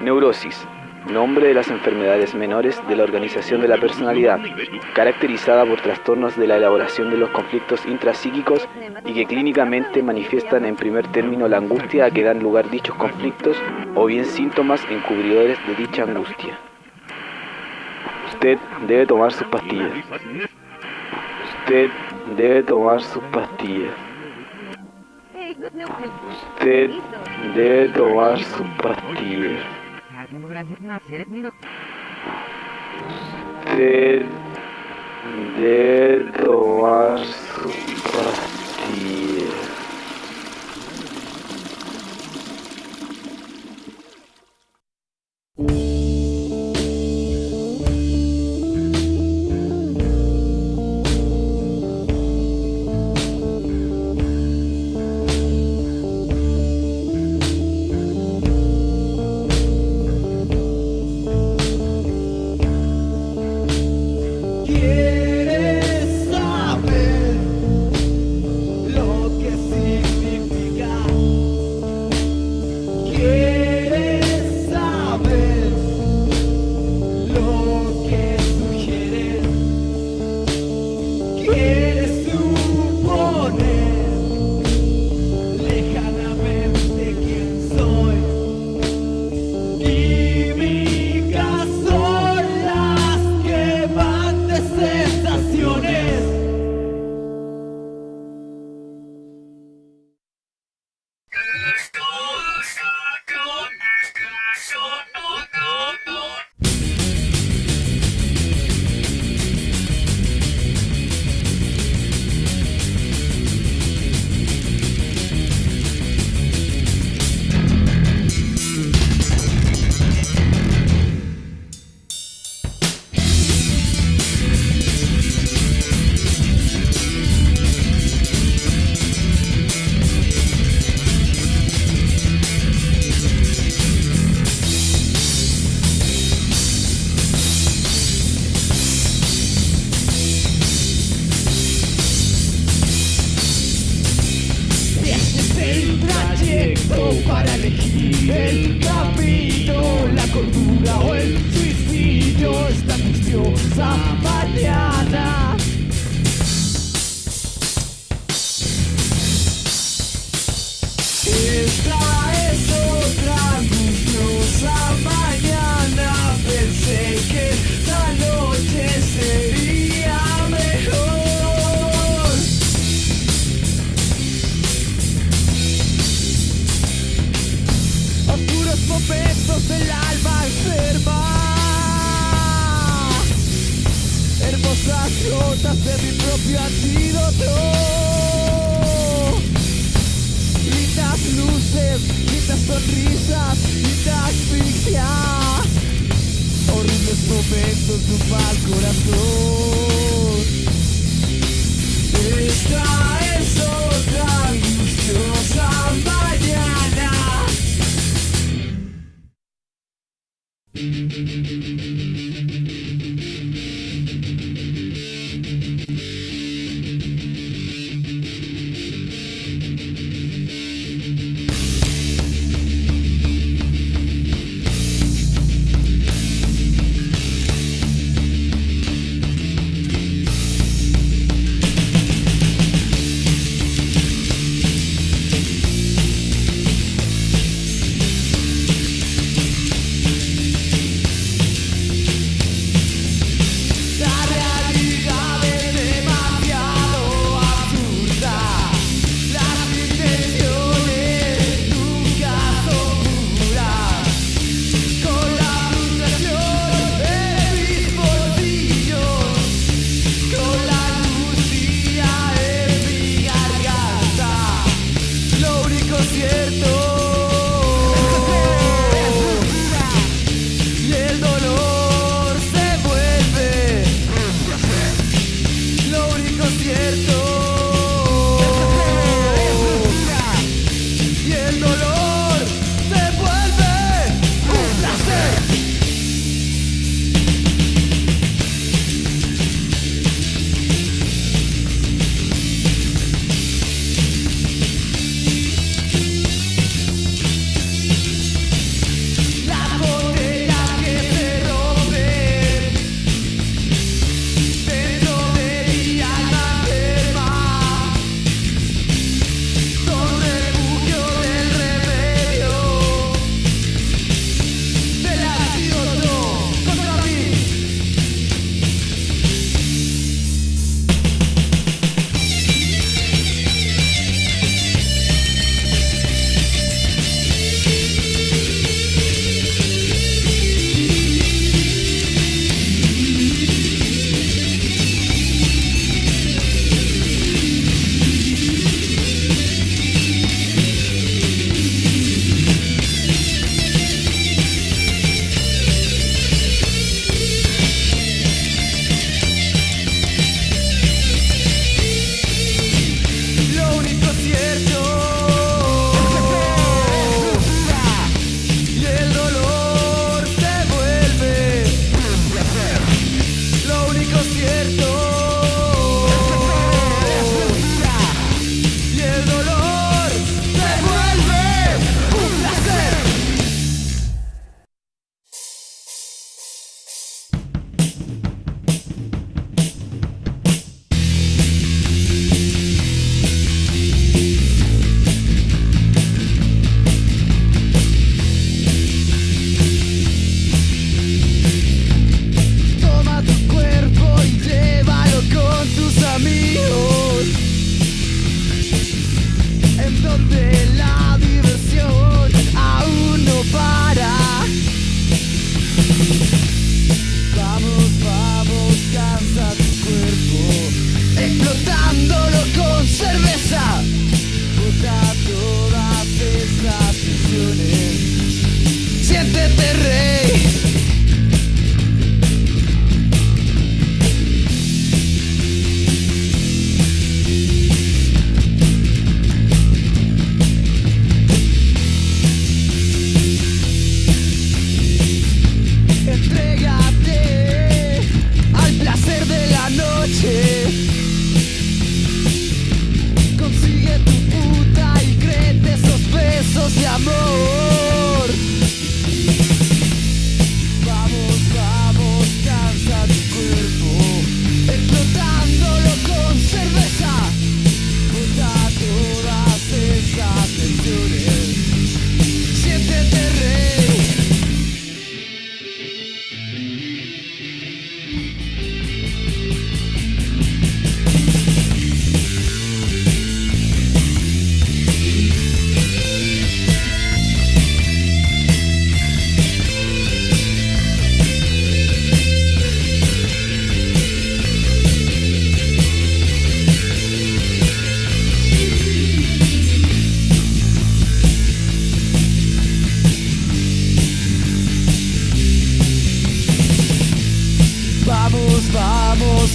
Neurosis, nombre de las enfermedades menores de la organización de la personalidad, caracterizada por trastornos de la elaboración de los conflictos intrapsíquicos y que clínicamente manifiestan en primer término la angustia a que dan lugar dichos conflictos o bien síntomas encubridores de dicha angustia. Usted debe tomar sus pastillas. Usted debe tomar sus pastillas. Usted debe tomar sus pastillas. Usted debe tomar sus pastillas. y antídoto. Y luces, y sonrisas, y la asfixia. Horribles momentos de un mal corazón. Está I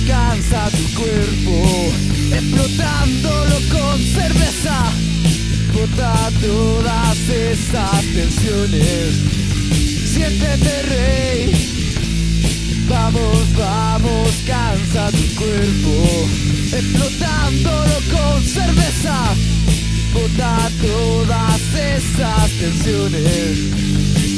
cansa tu cuerpo, explotándolo con cerveza. Bota todas esas tensiones. Siéntete rey. Vamos, vamos, cansa tu cuerpo, explotándolo con cerveza. Bota todas esas tensiones.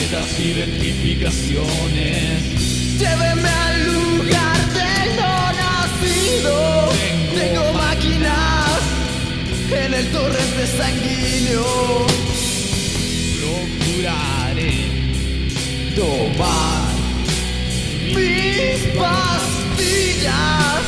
tarjetas, identificaciones. Llévenme al lugar del no nacido. Tengo, Tengo máquinas en el torrente de sanguíneo. Procuraré tomar mis pastillas.